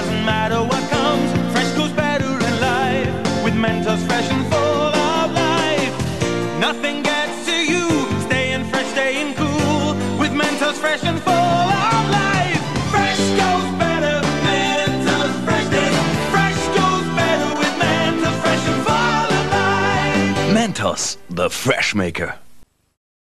doesn't matter what comes. Fresh goes better in life with Mentos fresh and full of life. Nothing gets to you, staying fresh, staying cool with Mentos fresh and full of life. Fresh goes better, Mentos fresh day. Fresh goes better with Mentos fresh and full of life. Mentos, the fresh maker.